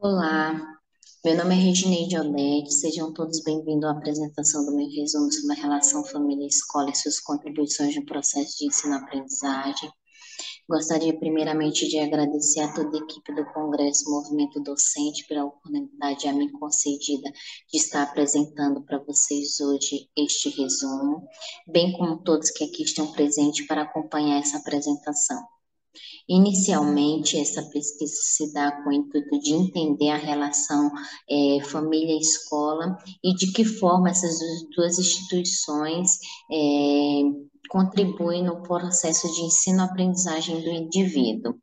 Olá, meu nome é Regineide Odete, sejam todos bem-vindos à apresentação do meu resumo sobre a relação família-escola e suas contribuições no processo de ensino-aprendizagem. Gostaria primeiramente de agradecer a toda a equipe do Congresso Movimento Docente pela oportunidade a mim concedida de estar apresentando para vocês hoje este resumo, bem como todos que aqui estão presentes para acompanhar essa apresentação. Inicialmente, essa pesquisa se dá com o intuito de entender a relação é, família-escola e de que forma essas duas instituições é, contribuem no processo de ensino-aprendizagem do indivíduo.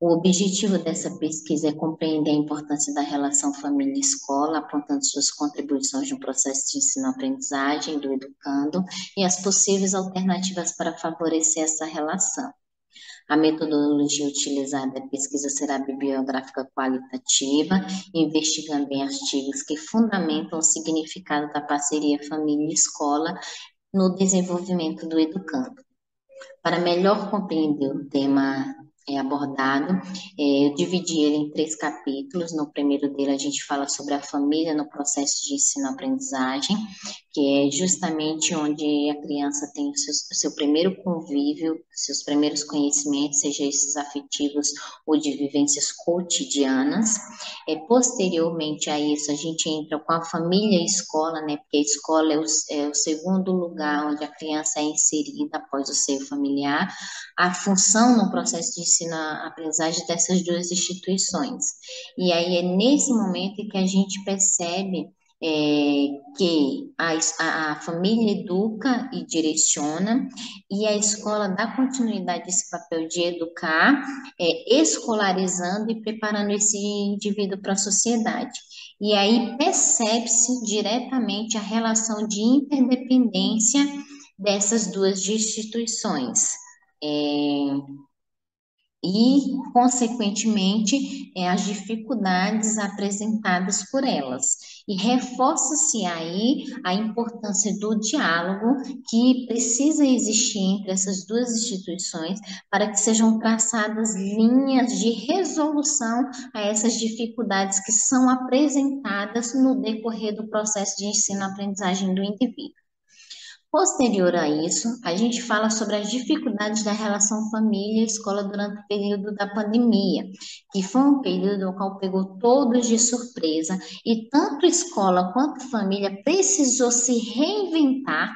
O objetivo dessa pesquisa é compreender a importância da relação família-escola, apontando suas contribuições no processo de ensino-aprendizagem do educando e as possíveis alternativas para favorecer essa relação. A metodologia utilizada é pesquisa será bibliográfica qualitativa, investigando em artigos que fundamentam o significado da parceria família-escola no desenvolvimento do educando. Para melhor compreender o tema é abordado. É, eu dividi ele em três capítulos. No primeiro dele, a gente fala sobre a família no processo de ensino-aprendizagem, que é justamente onde a criança tem o seu, o seu primeiro convívio, seus primeiros conhecimentos, seja esses afetivos ou de vivências cotidianas. É, posteriormente a isso, a gente entra com a família e escola, né? Porque a escola é o, é o segundo lugar onde a criança é inserida após o seio familiar. A função no processo de ensino-aprendizagem dessas duas instituições. E aí é nesse momento que a gente percebe é, que a, a, família educa e direciona, e a escola dá continuidade a esse papel de educar, é, escolarizando e preparando esse indivíduo para a sociedade. E aí percebe-se diretamente a relação de interdependência dessas duas instituições. É, e, consequentemente, é, as dificuldades apresentadas por elas. E reforça-se aí a importância do diálogo que precisa existir entre essas duas instituições para que sejam traçadas linhas de resolução a essas dificuldades que são apresentadas no decorrer do processo de ensino-aprendizagem do indivíduo. Posterior a isso, a gente fala sobre as dificuldades da relação família-escola durante o período da pandemia, que foi um período no qual pegou todos de surpresa e tanto escola quanto família precisou se reinventar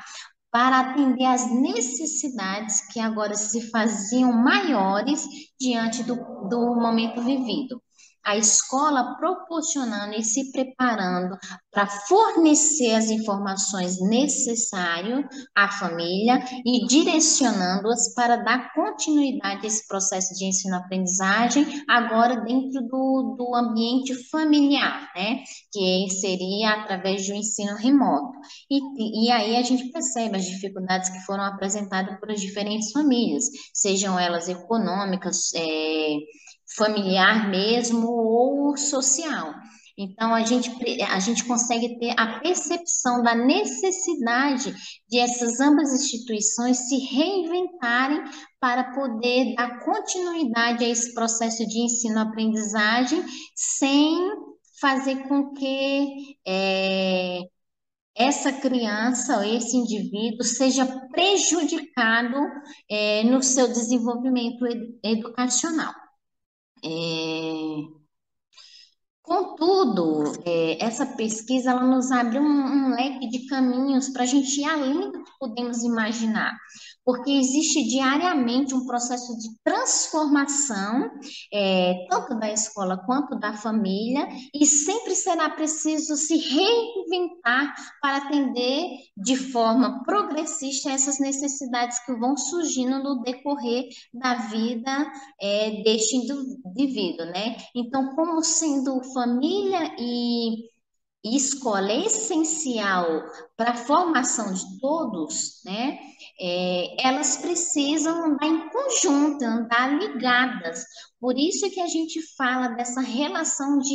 para atender às necessidades que agora se faziam maiores diante do, do momento vivido a escola proporcionando e se preparando para fornecer as informações necessárias à família e direcionando-as para dar continuidade a esse processo de ensino-aprendizagem, agora dentro do, do ambiente familiar, né? Que seria através do ensino remoto. E, e aí a gente percebe as dificuldades que foram apresentadas por as diferentes famílias, sejam elas econômicas, é, familiar mesmo ou social. Então, a gente, a gente consegue ter a percepção da necessidade de essas ambas instituições se reinventarem para poder dar continuidade a esse processo de ensino-aprendizagem sem fazer com que é, essa criança ou esse indivíduo seja prejudicado é, no seu desenvolvimento ed educacional. É... Contudo, é, essa pesquisa ela nos abre um, um leque de caminhos para a gente ir além do que podemos imaginar porque existe diariamente um processo de transformação, é, tanto da escola quanto da família, e sempre será preciso se reinventar para atender de forma progressista essas necessidades que vão surgindo no decorrer da vida é, deste indivíduo, né? Então, como sendo família e e escola é essencial para a formação de todos, né? É, elas precisam dar conjunta, andar ligadas. Por isso que a gente fala dessa relação de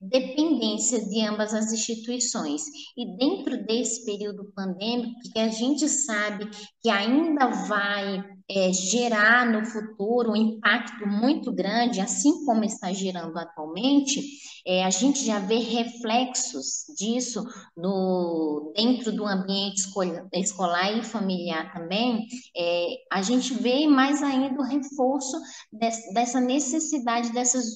interdependência de ambas as instituições. E dentro desse período pandêmico, que a gente sabe que ainda vai é, gerar no futuro um impacto muito grande, assim como está gerando atualmente, é, a gente já vê reflexos disso no, dentro do ambiente escolar e familiar também. É, a gente vê mais ainda o reforço dessa necessidade dessas,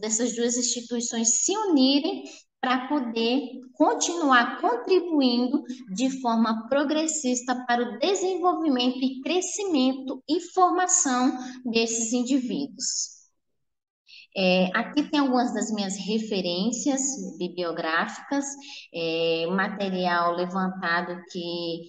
dessas duas instituições se unirem para poder continuar contribuindo de forma progressista para o desenvolvimento e crescimento e formação desses indivíduos. É, aqui tem algumas das minhas referências bibliográficas, é, material levantado que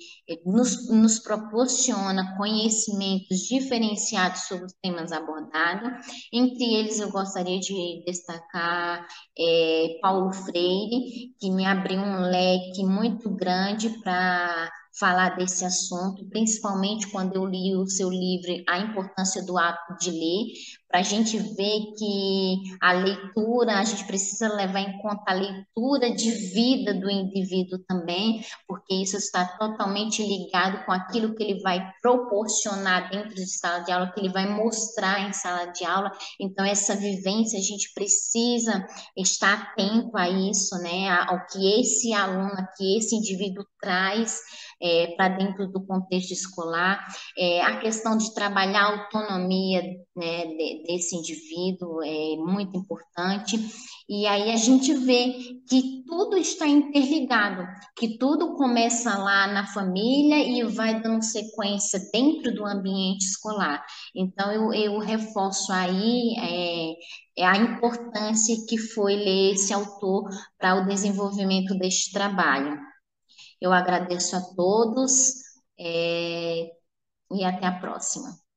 nos, nos, proporciona conhecimentos diferenciados sobre os temas abordados. Entre eles, eu gostaria de destacar é, Paulo Freire, que me abriu um leque muito grande para falar desse assunto, principalmente quando eu li o seu livro A Importância do Ato de Ler, para a gente ver que a leitura, a gente precisa levar em conta a leitura de vida do indivíduo também, porque isso está totalmente ligado com aquilo que ele vai proporcionar dentro de sala de aula, que ele vai mostrar em sala de aula. Então, essa vivência, a gente precisa estar atento a isso, né, ao que esse aluno, que esse indivíduo traz é, para dentro do contexto escolar, é, a questão de trabalhar a autonomia né, de, desse indivíduo é muito importante, e aí a gente vê que tudo está interligado, que tudo começa lá na família e vai dando sequência dentro do ambiente escolar. Então, eu, eu reforço aí é, é a importância que foi ler esse autor para o desenvolvimento deste trabalho. Eu agradeço a todos é, e até a próxima.